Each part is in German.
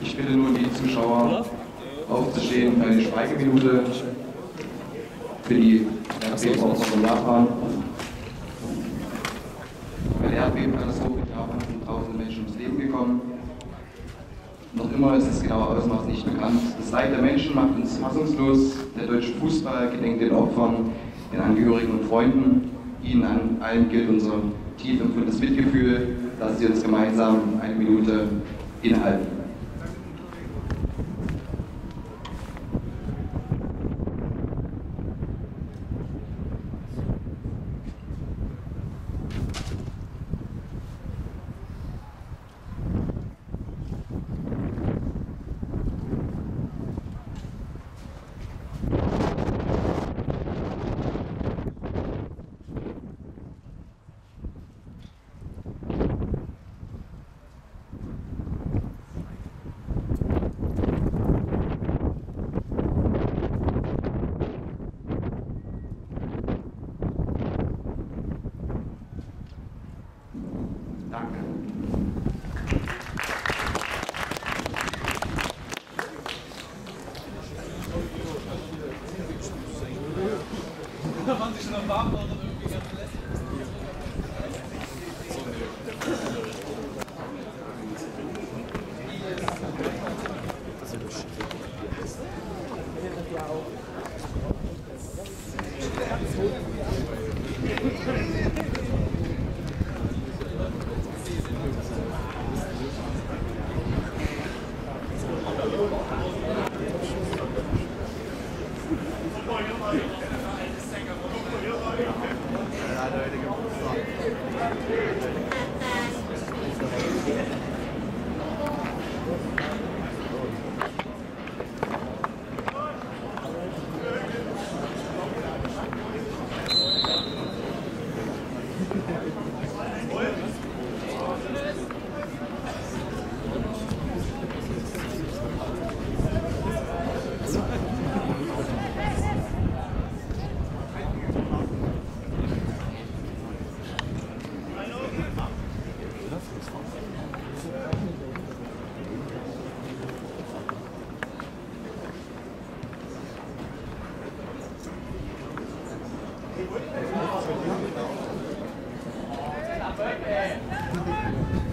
Ich bitte nun die Zuschauer aufzustehen für eine Schweigeminute für die Erdbebenopfer von Japan. Bei der Erdbebenkatastrophe in Japan sind tausende Menschen ums Leben gekommen. Noch immer ist das genaue Ausmaß nicht bekannt. Das Leid der Menschen macht fassungslos. Der deutsche Fußball gedenkt den Opfern, den Angehörigen und Freunden. Ihnen an allen gilt unser tief empfundenes Mitgefühl. Lassen Sie uns gemeinsam eine Minute innehalten. Bauch Vai, vai, vai.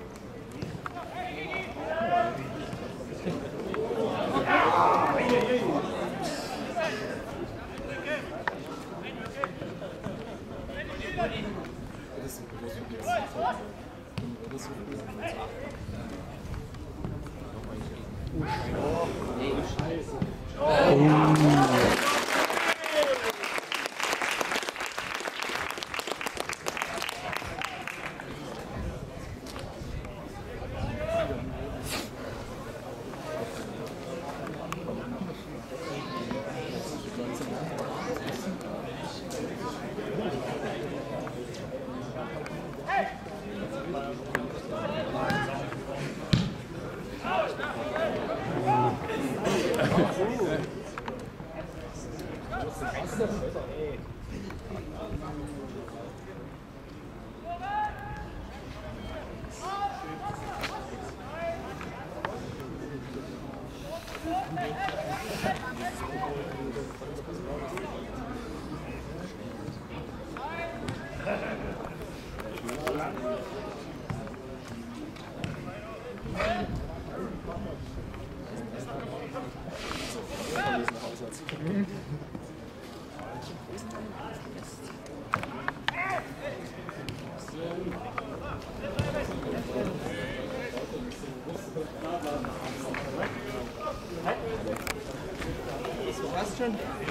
question?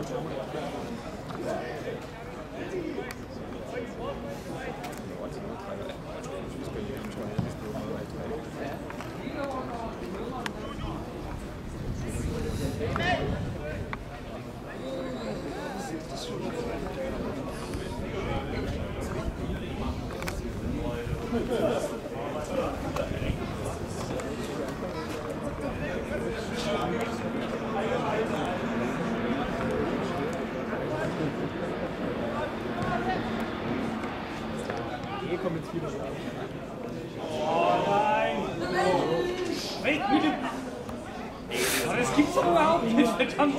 What's kommentieren. Oh nein! Weltmüde! Das gibt's doch überhaupt nicht, verdammt!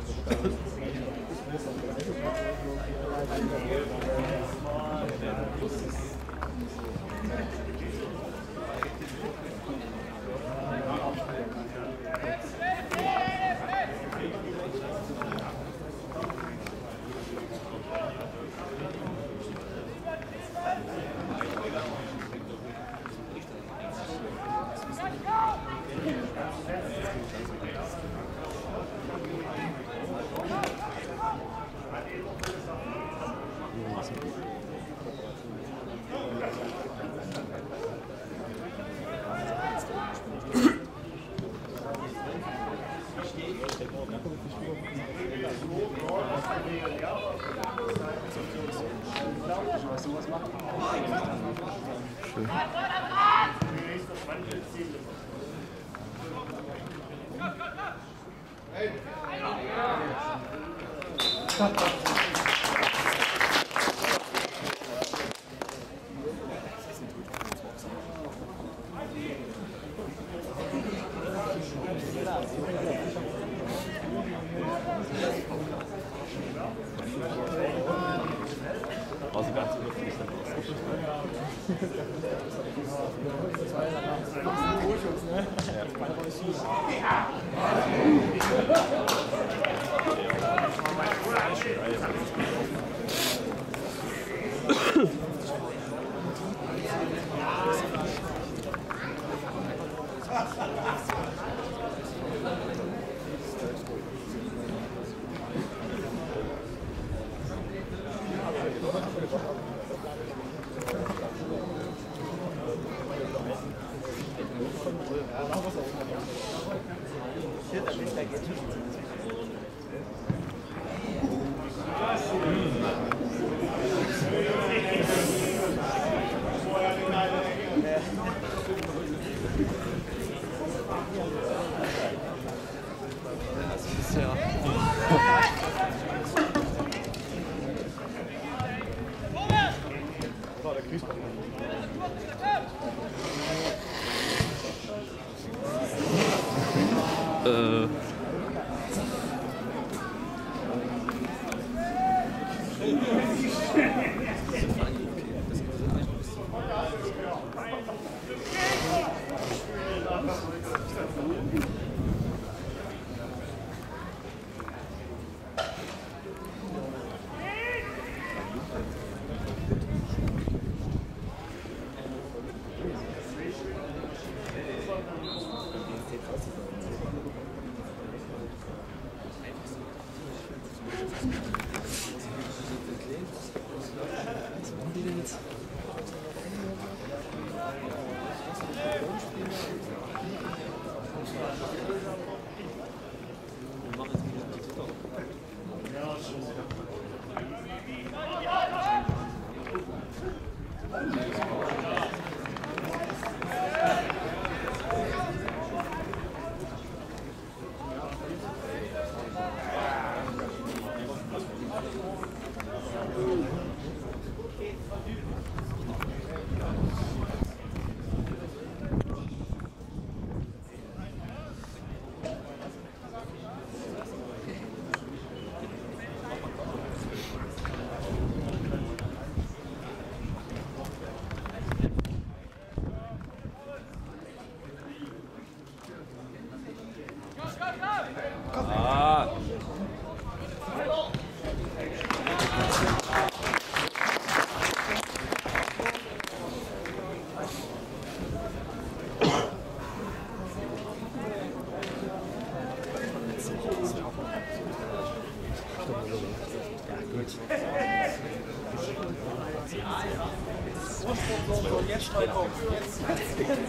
Thank you. Thank you. Ganz überflüssig dann Peace. Jetzt auf. Jetzt.